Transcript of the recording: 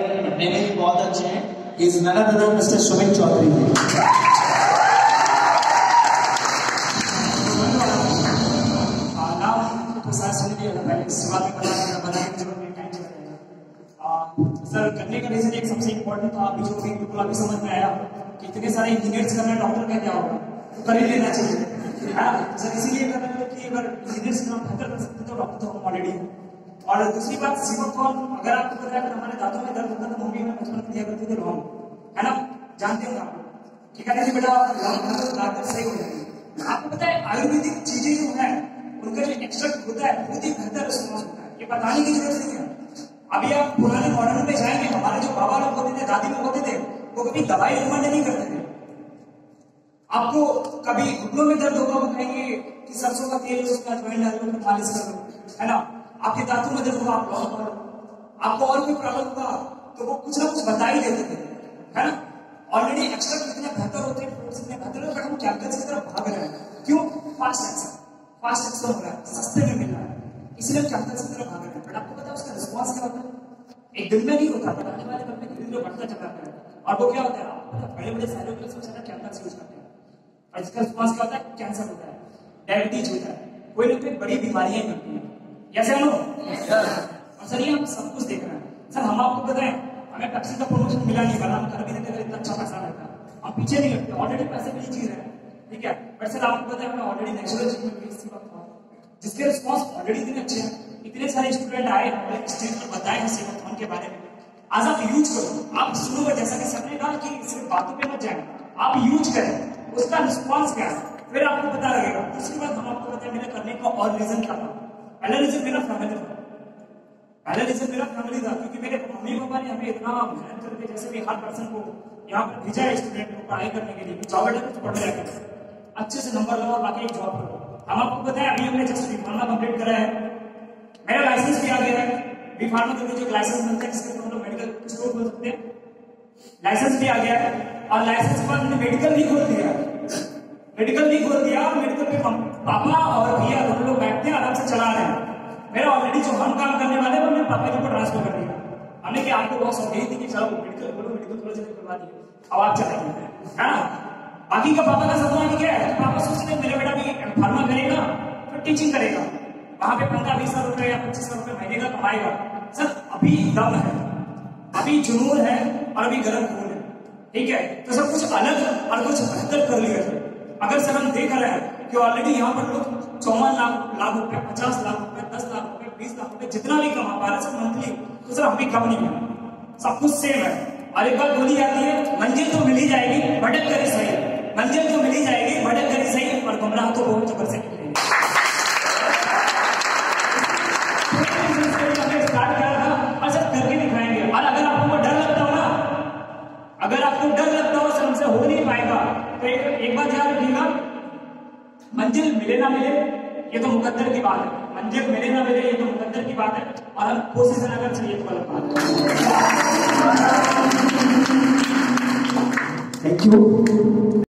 अपने भी बहुत अच्छे हैं। Is none other mister Sumit Chaudhary sir, करने का रीजन एक सबसे इम्पोर्टेंट था, अभी जो भी बिल्कुल अभी समझ में आया कि इतने सारे इंजीनियर्स करना डॉक्टर का क्या होगा कर ही लेना चाहिए। है, सर, इसीलिए कर रहे हैं कि अगर इंजीनियर्स काम बेहतर कर सकते तो डॉक्टर तो हम ऑलरेडी और दूसरी बात सीमक को अगर आपको पता है अगर हमारे दांतों में दर्द होता है तो मम्मी में बचपन में दिया करते थे लॉन्ग है ना? जानते हो आप कि कहते थे बेटा? लॉन्ग खा तो दांत सही हो जाएँगे आपको पता है, आयुर्वेदिक चीज़ें जो है, उनका जो एक्सट्रैक्ट होता है, बहुत ही बेहतर रिस्पॉन्स होता है। ये बताने की ज़रूरत नहीं है। अभी आप पुराने मॉडर्न में जाएँगे, हमारे जो बाबा लोग होते थे, दादी लोग होते थे, वो कभी दवाई रिकमेंड नहीं करते थे। आपको कभी घुटनों में दर्द होगा, वो कहेंगे कि सरसों का तेल उसका ज्वाइन डाल लो मालिश कर लो है ना? आपके दांतों में दर्द आप लॉन्ग करो आपको और कोई प्रॉब्लम होगा तो वो कुछ ना कुछ बता ही देते थे, है ना? ऑलरेडी एक्स्ट्रा कितने बेहतर होते हैं बेहतर होते हम कैपिटल्स की तरफ़ भाग रहे हैं। क्यों? फास्ट एक्शन फास्ट एक्शन हो रहा है। सस्ते में मिल रहा है। इसलिए हम कैपिटल्स की तरफ़ भाग रहे हैं। आपको पता है उसका रिस्पॉन्स क्या होता है? एक दिन में नहीं होता, बट आने वाले दिन में धीरे धीरे बढ़ता चला जाता है। और वो क्या होता है? पता बड़े बड़े शहरों के सबसे ज़्यादा कैपिटल्स यूज़ करते हैं। और इसका रिस्पॉन्स क्या होता है? कैंसर होता है। डायबिटीज़ होता है। कोई ना कोई बड़ी बीमारियाँ बनती हैं। यस नो और सर, ये सब कुछ देख रहे हैं। सर, हम आपको बताएँ हमें पेप्सी का प्रमोशन मिला नहीं वरना हम कर भी देते इतना अच्छा पैसा लगता हम पीछे नहीं लगते ऑलरेडी पैसे की चीज़ है। ठीक है? बट सर, आपको पता है, हमें ऑलरेडी नेचुरल चीज़ मिल वक्त जिसके रिस्पॉन्स ऑलरेडी इतने अच्छे हैं। इतने सारे स्टूडेंट आए, हमारे स्टेज पर बताए हैं सेवाथॉन के बारे में। आज आप यूज़ करो। आप सुनोगे जैसा कि सबने कहा कि सिर्फ़ बातों पे मत जाए। आप यूज़ करें। उसका रिस्पॉन्स क्या है? फिर आपको पता लगेगा। दूसरी बात हम आपको बताएँ मेरे करने का और रीजन क्या था। पहला रीजन मेरा फैमिली था। पहला रीजन मेरा फैमिली था, क्योंकि मेरे मम्मी पापा ने हमें इतना मेहनत करके, जैसे भी हर पर्सन को यहाँ पर भेजा है स्टूडेंट को पढ़ाई करने के लिए जॉब है कुछ पढ़ जाके अच्छे से नंबर लो और बाकी एक जॉब करो। हम आपको बताएँ अभी हमने जस्ट डिप्लोमा कंप्लीट करा है। मेरा लाइसेंस भी आ गया है। बी फार्मा के लिए जो लाइसेंस मिलता है, जिसके हम मेडिकल स्टोर खोल सकते हैं। लाइसेंस भी आ गया है। और लाइसेंस के बाद मैंने मेडिकल भी खोल दिया मेडिकल भी खोल दिया, मेडिकल पे पापा और भैया दोनों लोग बैठते हैं, आराम से चला रहे हैं। मेरा ऑलरेडी जो हम काम करने वाले वो मैंने पापा को ट्रांसफ़र कर दिया हमने कि आपको बहुत समझी थी कि चलो मेडिकल बोलो मेडिकल कॉलेज में करवा दिए। अब आप चलाइए है ना? बाकी का पापा का सपना भी क्या है पापा सोचते हैं, मेरा बेटा भी फार्मा करेगा फिर टीचिंग करेगा। वहाँ पे पंद्रह, बीस हज़ार रुपए या पच्चीस हज़ार रुपए महीने का कमाएगा। सर, अभी दम है। अभी जुनून है और अभी गर्म खून है। ठीक है? तो सब कुछ अलग और कुछ बेहतर कर लिया जाए अगर सर हम देख रहे हैं कि ऑलरेडी यहाँ पर लोग चौवन लाख लाख रुपए, पचास लाख रुपए, दस लाख रुपए, बीस लाख रुपए जितना भी कमा पा रहे सर मंथली तो सर हम भी कम नहीं है सब कुछ सेम है। और एक बार बोली जाती है, मंजिल तो मिली जाएगी भटक कर सही। मंजिल तो मिली जाएगी भटक कर सही और गुमराह तो बहुत कर सकेंगे स्टार्ट करा था और सर करके दिखाएँगे और अगर आपको डर लगता हो ना अगर आपको डर लगता हो सर हमसे हो नहीं पाएगा तो एक, एक बात याद रखिएगा मंजिल मिले ना मिले, ये तो मुकद्दर की बात है। मंजिल मिले ना मिले, ये तो मुकद्दर की बात है। और हम कोशिश अगर चाहिए तो गलत बात है थैंक यू